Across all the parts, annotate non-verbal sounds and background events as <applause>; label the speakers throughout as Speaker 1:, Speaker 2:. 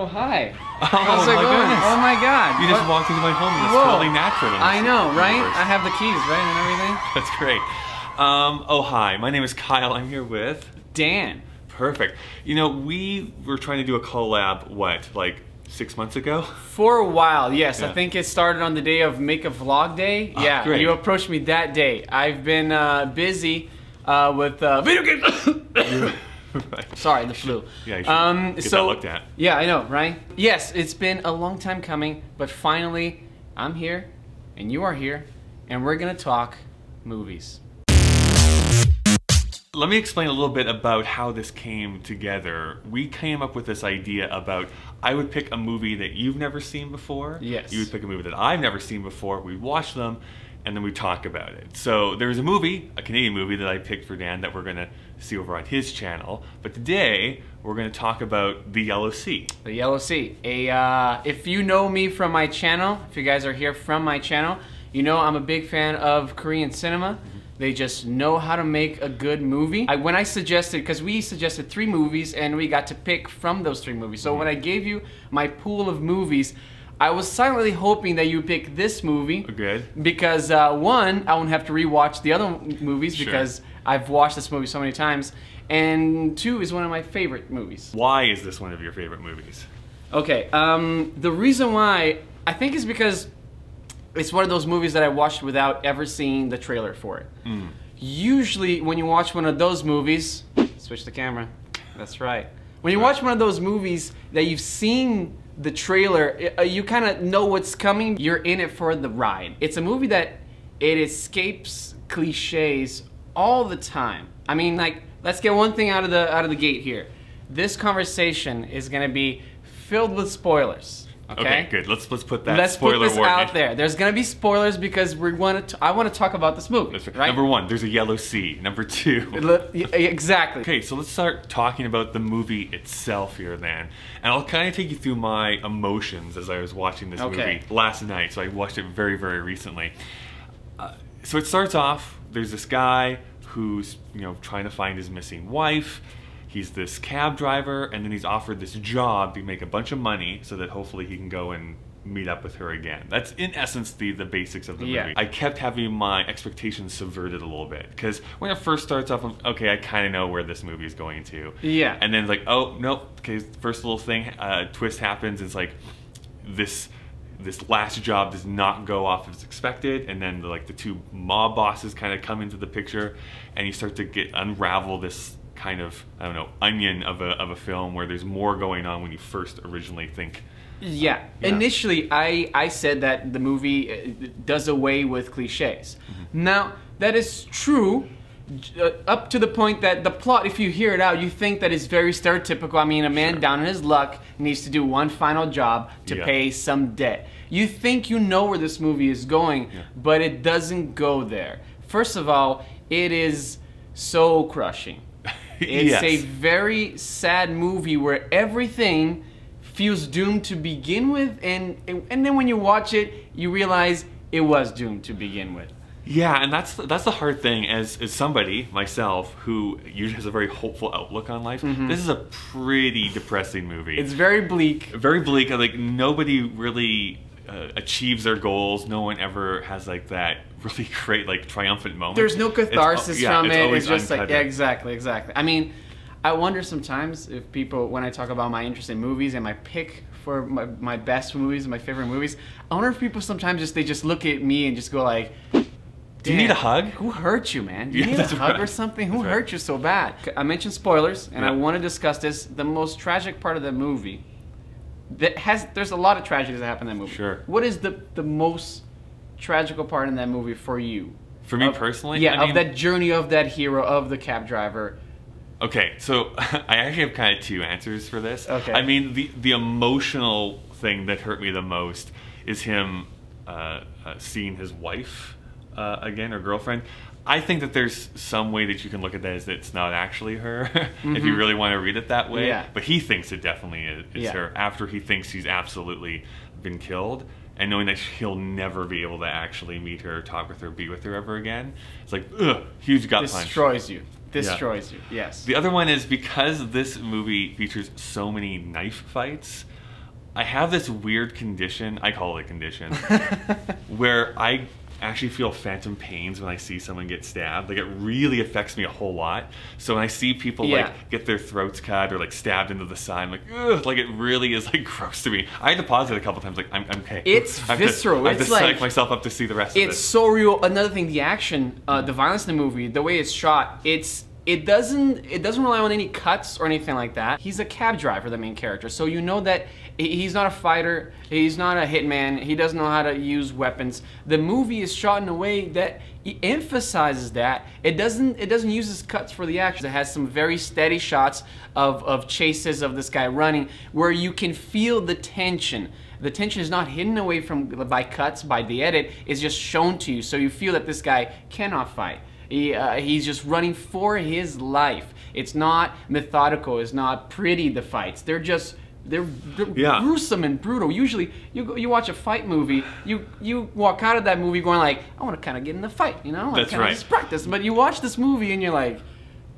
Speaker 1: Oh, hi. <laughs>
Speaker 2: Oh,
Speaker 1: How's
Speaker 2: my
Speaker 1: going?
Speaker 2: goodness.
Speaker 1: Oh my god.
Speaker 2: You just
Speaker 1: What-
Speaker 2: walked into my home and it's
Speaker 1: Whoa.
Speaker 2: totally natural.
Speaker 1: I know, right?
Speaker 2: universe.
Speaker 1: I have the keys, right, and everything. <laughs>
Speaker 2: That's great. Um, oh, hi. My name is Kyle. I'm here with.
Speaker 1: Dan.
Speaker 2: Perfect. You know, we were trying to do a collab, what, like six months ago?
Speaker 1: For a while, yes.
Speaker 2: Yeah.
Speaker 1: I think it started on the day of Make a Vlog Day.
Speaker 2: Ah,
Speaker 1: yeah,
Speaker 2: great.
Speaker 1: you approached me that day. I've been uh, busy uh, with uh, <laughs> video games.
Speaker 2: Right.
Speaker 1: Sorry, the flu.
Speaker 2: Yeah, you should
Speaker 1: um,
Speaker 2: get
Speaker 1: so,
Speaker 2: that looked at.
Speaker 1: Yeah, I know, right? Yes, it's been a long time coming, but finally, I'm here, and you are here, and we're gonna talk movies.
Speaker 2: Let me explain a little bit about how this came together. We came up with this idea about I would pick a movie that you've never seen before.
Speaker 1: Yes.
Speaker 2: You would pick a movie that I've never seen before. We'd watch them and then we talk about it. So there's a movie, a Canadian movie that I picked for Dan that we're going to see over on his channel. But today we're going to talk about The Yellow Sea.
Speaker 1: The Yellow Sea. A uh, if you know me from my channel, if you guys are here from my channel, you know I'm a big fan of Korean cinema. They just know how to make a good movie. I, when I suggested, because we suggested three movies and we got to pick from those three movies. So when I gave you my pool of movies, I was silently hoping that you would pick this movie.
Speaker 2: Good.
Speaker 1: Because uh, one, I won't have to rewatch the other movies
Speaker 2: Sure.
Speaker 1: because I've watched this movie so many times. And two is one of my favorite movies.
Speaker 2: Why is this one of your favorite movies?
Speaker 1: Okay, um, the reason why I think is because it's one of those movies that I watched without ever seeing the trailer for it. Usually, when you watch one of those movies, switch the camera. That's right. When you watch one of those movies that you've seen the trailer, uh, you kind of know what's coming. You're in it for the ride. It's a movie that it escapes cliches all the time. I mean, like, let's get one thing out of the out of the gate here. This conversation is going to be filled with spoilers. Okay.
Speaker 2: Okay, good. Let's let's put that
Speaker 1: Let's
Speaker 2: spoiler
Speaker 1: put this
Speaker 2: warning.
Speaker 1: out there. There's gonna be spoilers because we want to. I want to talk about this movie.
Speaker 2: Right.
Speaker 1: right?
Speaker 2: Number one, there's a yellow sea. Number two.
Speaker 1: Exactly.
Speaker 2: Okay, so let's start talking about the movie itself here then. And I'll kind of take you through my emotions as I was watching this
Speaker 1: Okay.
Speaker 2: movie last night. So I watched it very, very recently. Uh, so it starts off, there's this guy who's, you know, trying to find his missing wife. He's this cab driver, and then he's offered this job to make a bunch of money so that hopefully he can go and meet up with her again. That's in essence the the basics of the
Speaker 1: Yeah.
Speaker 2: movie. I kept having my expectations subverted a little bit because when it first starts off, I'm, okay, I kind of know where this movie is going to.
Speaker 1: Yeah.
Speaker 2: And then it's like, oh nope. Okay, first little thing, uh, twist happens. It's like this this last job does not go off as expected, and then the, like the two mob bosses kind of come into the picture, and you start to get unravel this kind of I don't know onion of a of a film where there's more going on when you first originally think.
Speaker 1: Yeah.
Speaker 2: Yeah.
Speaker 1: Initially, I I said that the movie uh, does away with cliches.
Speaker 2: Mm-hmm.
Speaker 1: Now that is true. Uh, up to the point that the plot, if you hear it out, you think that it's very stereotypical. I mean, a man
Speaker 2: Sure.
Speaker 1: down in his luck needs to do one final job to
Speaker 2: Yeah.
Speaker 1: pay some debt. You think you know where this movie is going,
Speaker 2: Yeah.
Speaker 1: but it doesn't go there. First of all, it is so crushing. <laughs> It's
Speaker 2: Yes.
Speaker 1: a very sad movie where everything feels doomed to begin with, and and then when you watch it, you realize it was doomed to begin with.
Speaker 2: Yeah, and that's that's the hard thing as as somebody myself who usually has a very hopeful outlook on life. Mm-hmm. This is a pretty depressing movie.
Speaker 1: It's very bleak.
Speaker 2: very bleak. Like nobody really uh, achieves their goals. No one ever has like that really <laughs> great like triumphant moment.
Speaker 1: There's no
Speaker 2: It's-
Speaker 1: catharsis
Speaker 2: yeah,
Speaker 1: from
Speaker 2: it's
Speaker 1: it. It's just like
Speaker 2: uncut.
Speaker 1: yeah, exactly, exactly. I mean, I wonder sometimes if people, when I talk about my interest in movies and my pick for my, my best movies and my favorite movies, I wonder if people sometimes just they just look at me and just go like.
Speaker 2: Do you need a hug?"
Speaker 1: Who hurt you, man? Do you
Speaker 2: Yeah,
Speaker 1: need a hug
Speaker 2: right.
Speaker 1: or something? Who
Speaker 2: That's right.
Speaker 1: hurt you so bad? I mentioned spoilers, and I want to discuss this. The most tragic part of the movie that has there's a lot of tragedies that happen in that movie.
Speaker 2: Sure.
Speaker 1: What is the the most tragical part in that movie for you?
Speaker 2: For me
Speaker 1: Of-
Speaker 2: personally,
Speaker 1: yeah,
Speaker 2: I mean-
Speaker 1: of that journey of that hero of the cab driver.
Speaker 2: Okay, so <laughs> I actually have kind of two answers for this.
Speaker 1: Okay.
Speaker 2: I mean, the the emotional thing that hurt me the most is him uh, uh, seeing his wife uh, again or girlfriend. I think that there's some way that you can look at that as it's not actually her, <laughs> if you really want to read it that way.
Speaker 1: Mm-hmm. Yeah.
Speaker 2: But he thinks it definitely is,
Speaker 1: Yeah.
Speaker 2: her after he thinks he's absolutely been killed. And knowing that he'll never be able to actually meet her, talk with her, be with her ever again, it's like, ugh, huge gut punch.
Speaker 1: Destroys you. Destroys you. Yes.
Speaker 2: The other one is because this movie features so many knife fights. I have this weird condition. I call it a condition <laughs> where I actually feel phantom pains when I see someone get stabbed. Like it really affects me a whole lot. So when I see people
Speaker 1: Yeah.
Speaker 2: like get their throats cut or like stabbed into the side, I'm like, ugh, like it really is like <laughs> gross to me. I had to pause it a couple times. Like I'm, I'm okay.
Speaker 1: It's
Speaker 2: I have to-
Speaker 1: visceral.
Speaker 2: I have
Speaker 1: It's
Speaker 2: to psych
Speaker 1: like-
Speaker 2: myself up to see the rest of it.
Speaker 1: it's so real. Another thing, the action, uh, the violence in the movie, the way it's shot, it's it doesn't it doesn't rely on any cuts or anything like that. He's a cab driver, the main character, so you know that he's not a fighter. He's not a hitman. He doesn't know how to use weapons. The movie is shot in a way that he emphasizes that it doesn't it doesn't use his cuts for the action. It has some very steady shots of of chases of this guy running where you can feel the tension. The tension is not hidden away from by cuts by the edit. It's just shown to you, so you feel that this guy cannot fight. He, uh, he's just running for his life. It's not methodical. It's not pretty. The fights. They're just they're, they're
Speaker 2: Yeah.
Speaker 1: gruesome and brutal. Usually, you you watch a fight movie, you you walk out of that movie going like, I want to kind of get in the fight, you know?
Speaker 2: That's right.
Speaker 1: Just practice. But you watch this movie and you're like,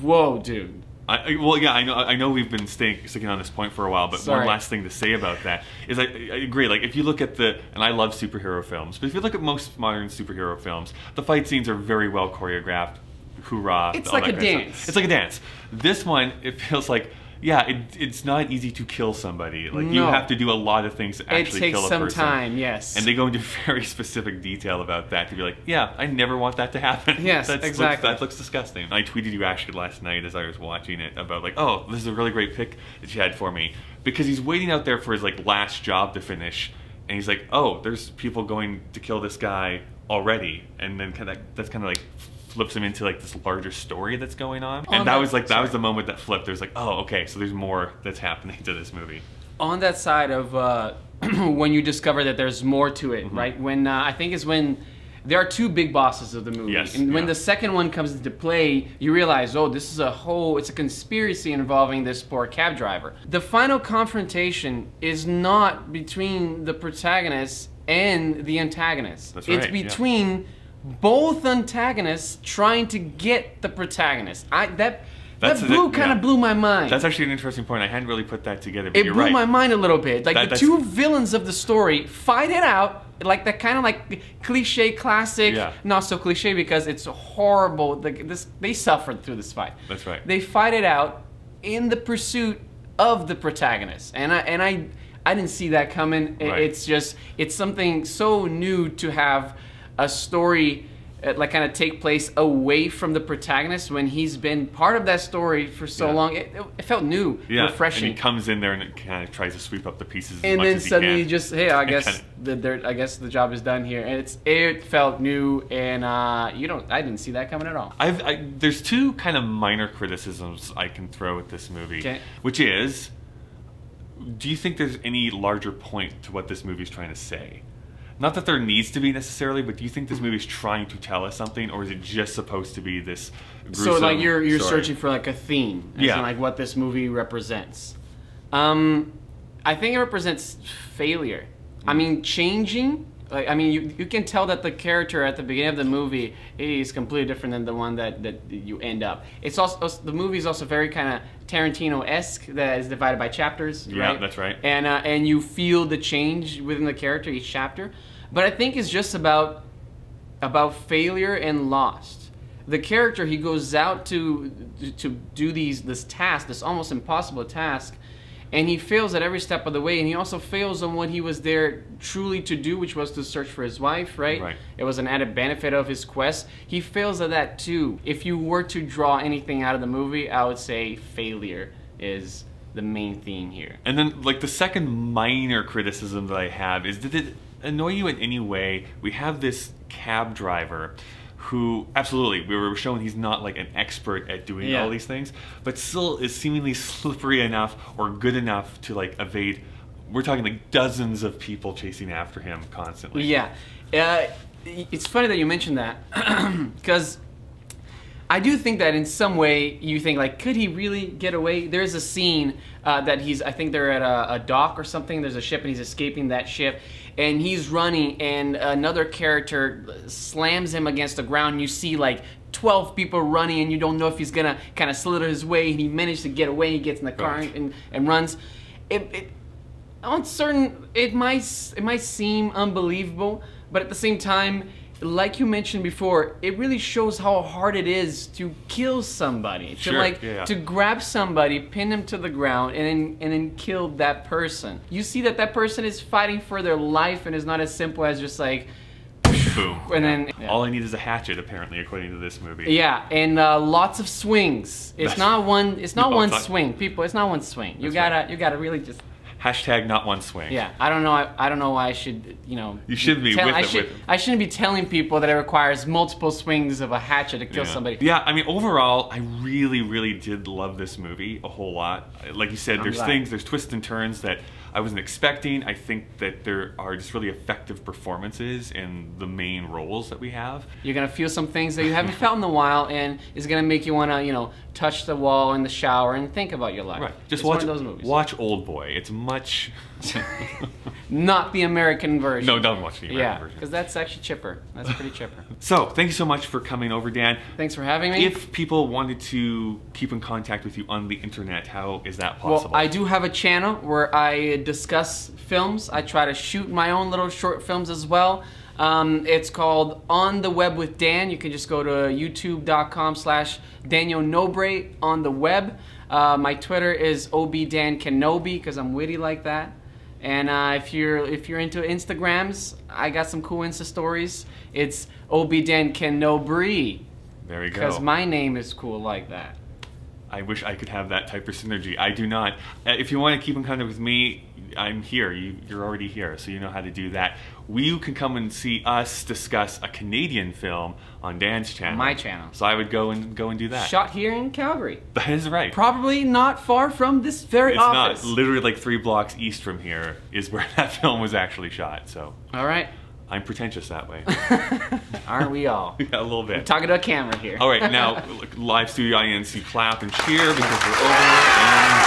Speaker 1: whoa, dude.
Speaker 2: I, well, yeah, I know. I know we've been staying, sticking on this point for a while, but
Speaker 1: Sorry.
Speaker 2: one last thing to say about that is I, I agree. Like, if you look at the, and I love superhero films, but if you look at most modern superhero films, the fight scenes are very well choreographed. Hoorah!
Speaker 1: It's like a
Speaker 2: kind of stuff.
Speaker 1: dance.
Speaker 2: It's like a dance. This one, it <laughs> feels like. Yeah, it, it's not easy to kill somebody. Like you have to do a lot of things to
Speaker 1: It
Speaker 2: actually
Speaker 1: takes
Speaker 2: kill a
Speaker 1: some
Speaker 2: person.
Speaker 1: time, yes.
Speaker 2: And they go into <laughs> very specific detail about that to be like, yeah, I never want that to happen. <laughs>
Speaker 1: Yes,
Speaker 2: That's-
Speaker 1: exactly.
Speaker 2: Looks, that looks disgusting. I tweeted you actually last night as I was watching it about like, oh, this is a really great pick that you had for me because he's waiting out there for his like last job to finish, and he's like, oh, there's people going to kill this guy already, and then kind of that's kind of like flips him into like this larger story that's going on,
Speaker 1: On
Speaker 2: and that
Speaker 1: that-
Speaker 2: was like that was the moment that flipped. There's like, oh, okay, so there's more that's happening to this movie.
Speaker 1: on that side of uh, <clears throat> when you discover that there's more to it,
Speaker 2: Mm-hmm.
Speaker 1: right? When uh, I think is when there are two big bosses of the movie,
Speaker 2: Yes,
Speaker 1: and when
Speaker 2: yeah.
Speaker 1: the second one comes into play, you realize, oh, this is a whole, it's a conspiracy involving this poor cab driver. The final confrontation is not between the protagonist and the antagonist.
Speaker 2: That's right, it's
Speaker 1: between yeah. Both antagonists trying to get the protagonist. I that.
Speaker 2: That's
Speaker 1: that blew kind
Speaker 2: yeah.
Speaker 1: of blew my mind.
Speaker 2: That's actually an interesting point. I hadn't really put that together,
Speaker 1: It blew
Speaker 2: right.
Speaker 1: my mind a little bit. Like
Speaker 2: That-
Speaker 1: the two villains of the story fight it out, like that kind of like cliche, classic,
Speaker 2: Yeah.
Speaker 1: not so cliche because it's horrible. The, this they suffered through this fight.
Speaker 2: That's right.
Speaker 1: They fight it out in the pursuit of the protagonist, and I and I I didn't see that coming.
Speaker 2: Right.
Speaker 1: It's just it's something so new to have a story. uh, Like kind of take place away from the protagonist when he's been part of that story for so
Speaker 2: Yeah.
Speaker 1: long. It, it felt new,
Speaker 2: yeah,
Speaker 1: refreshing.
Speaker 2: And he comes in there and it kind of tries to sweep up the pieces.
Speaker 1: and then suddenly
Speaker 2: can.
Speaker 1: just hey i guess the i guess the job is done here and it's it felt new and uh you don't i didn't see that coming at all
Speaker 2: I've, I, there's two kind of minor criticisms I can throw at this movie,
Speaker 1: Okay.
Speaker 2: which is, do you think there's any larger point to what this movie's trying to say? Not that there needs to be necessarily, but do you think this movie is trying to tell us something, or is it just supposed to be this?
Speaker 1: so like you're you're
Speaker 2: story?
Speaker 1: searching for like a theme as
Speaker 2: Yeah.
Speaker 1: in, like what this movie represents um i think it represents failure i
Speaker 2: Mm.
Speaker 1: mean changing like i mean you, you can tell that the character at the beginning of the movie is completely different than the one that that you end up. It's also the movie is also very kind of tarantino-esque that is divided by chapters
Speaker 2: Yeah,
Speaker 1: right?
Speaker 2: that's right.
Speaker 1: and uh, and you feel the change within the character each chapter. But i think it's just about about failure and lost the character he goes out to to do these this task this almost impossible task and he fails at every step of the way and he also fails on what he was there truly to do which was to search for his wife right,
Speaker 2: Right.
Speaker 1: it was an added benefit of his quest he fails at that too if you were to draw anything out of the movie i would say failure is the main theme here
Speaker 2: And then, like, the second minor criticism that I have is did it annoy you in any way? We have this cab driver who, absolutely, we were shown he's not like an expert at doing
Speaker 1: Yeah.
Speaker 2: all these things, but still is seemingly slippery enough or good enough to like evade. We're talking like dozens of people chasing after him constantly.
Speaker 1: Yeah, uh, it's funny that you mentioned that <clears throat> because I do think that in some way you think like, could he really get away? There's a scene uh, that he's, I think they're at a, a dock or something. There's a ship and he's escaping that ship, and he's running, and another character slams him against the ground. You see like 12 people running, and you don't know if he's gonna kind of slither his way. And he managed to get away. He gets in the car
Speaker 2: Right.
Speaker 1: and, and runs. It, it, on certain it might it might seem unbelievable, but at the same time, like you mentioned before, it really shows how hard it is to kill somebody. To
Speaker 2: Sure,
Speaker 1: like
Speaker 2: yeah, yeah.
Speaker 1: to grab somebody, pin them to the ground, and then and then kill that person. You see that that person is fighting for their life, and it's not as simple as just like
Speaker 2: Boom.
Speaker 1: and then yeah.
Speaker 2: All I need is a hatchet, apparently, according to this movie.
Speaker 1: Yeah, and uh, lots of swings. It's
Speaker 2: That's-
Speaker 1: not one. It's not
Speaker 2: No,
Speaker 1: one
Speaker 2: it's not-
Speaker 1: swing, people. It's not one swing. You gotta,
Speaker 2: right.
Speaker 1: you gotta really just.
Speaker 2: Hashtag not one swing.
Speaker 1: Yeah, I don't know. I, I don't know why I should, you know.
Speaker 2: You should be
Speaker 1: tell-
Speaker 2: with
Speaker 1: I
Speaker 2: it,
Speaker 1: should,
Speaker 2: with it.
Speaker 1: I shouldn't be telling people that it requires multiple swings of a hatchet to kill
Speaker 2: Yeah.
Speaker 1: somebody.
Speaker 2: Yeah, I mean, overall, I really, really did love this movie a whole lot. Like you said,
Speaker 1: I'm
Speaker 2: there's
Speaker 1: glad.
Speaker 2: things, there's twists and turns that I wasn't expecting. I think that there are just really effective performances in the main roles that we have.
Speaker 1: You're gonna feel some things that you haven't felt in a while, and it's gonna make you wanna, you know, touch the wall in the shower and think about your life.
Speaker 2: Right. Just
Speaker 1: It's
Speaker 2: watch
Speaker 1: one of those movies.
Speaker 2: watch Old Boy. It's much. <laughs>
Speaker 1: Not the American version.
Speaker 2: no, don't watch the American
Speaker 1: Yeah,
Speaker 2: version.
Speaker 1: because that's actually chipper. That's pretty chipper. <laughs>
Speaker 2: So, thank you so much for coming over, Dan.
Speaker 1: Thanks for having me.
Speaker 2: If people wanted to keep in contact with you on the internet, how is that possible? Well?
Speaker 1: I do have a channel where I discuss films. I try to shoot my own little short films as well. Um, it's called On the Web with Dan. You can just go to youtube.com slash Daniel Nobre on the web. Uh, my Twitter is obdankenobi because I'm witty like that. And uh, if you're if you're into Instagrams, I got some cool Insta stories. It's obdankenobre
Speaker 2: there you go.
Speaker 1: because my name is cool like that.
Speaker 2: I wish I could have that type of synergy. I do not. Uh, If you want to keep in contact with me, I'm here. You, you're already here, so you know how to do that. You can come and see us discuss a Canadian film on Dan's channel.
Speaker 1: my channel.
Speaker 2: So I would go and go and do that.
Speaker 1: Shot here in Calgary.
Speaker 2: That is right.
Speaker 1: Probably not far from this very
Speaker 2: it's
Speaker 1: office.
Speaker 2: not. Literally like three blocks east from here is where <laughs> that film was actually shot. So
Speaker 1: All right.
Speaker 2: I'm pretentious that way. <laughs>
Speaker 1: Aren't we all? <laughs>
Speaker 2: yeah, a little bit.
Speaker 1: Talking to a camera here.
Speaker 2: All right, now <laughs> live studio audience, you clap and cheer because we're over. And